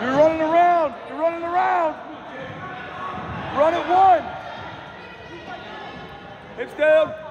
You're running around. You're running around. Run at one. Hips down.